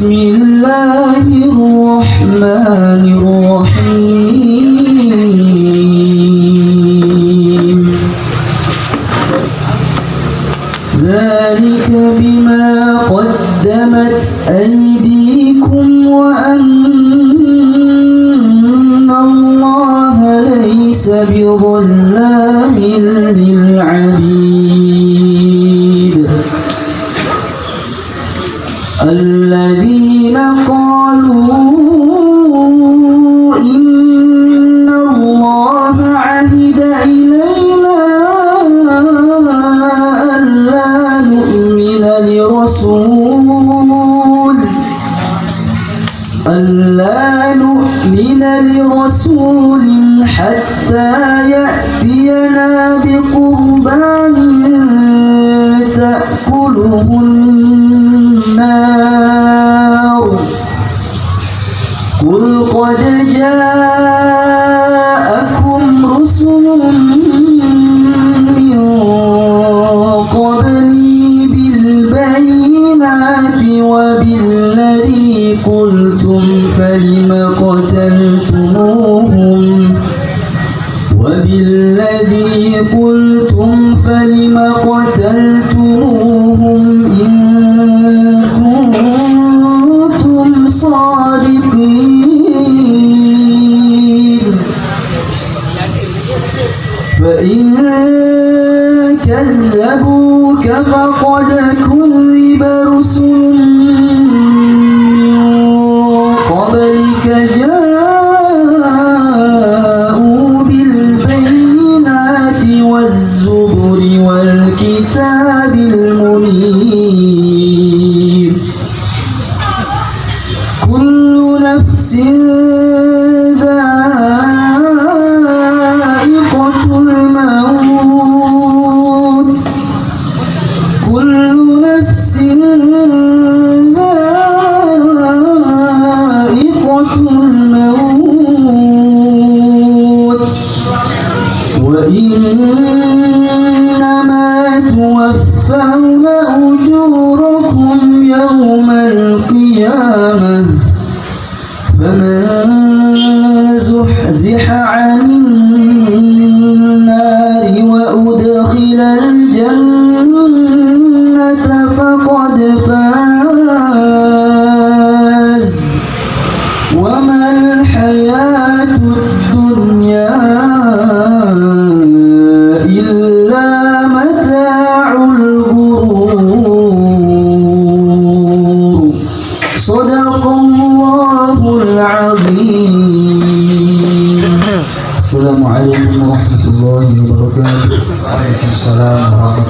بسم الله الرحمن الرحيم. ذلك بما قدمت أيديكم وأن الله ليس بظلام للعبيد. نؤمن لرسول حتى يأتينا بقربان تأكله النار. قل قد جاءكم قلتم فلم قتلتموهم وبالذي قلتم فلم قتلتموهم إن كنتم صادقين. فإن كذبوك فقد كذب وإنما توفون أجوركم يوم القيامة فمن زحزح عن النار وأدخل الجنة السلام عليكم ورحمة الله وبركاته. وعليكم السلام ورحمة الله.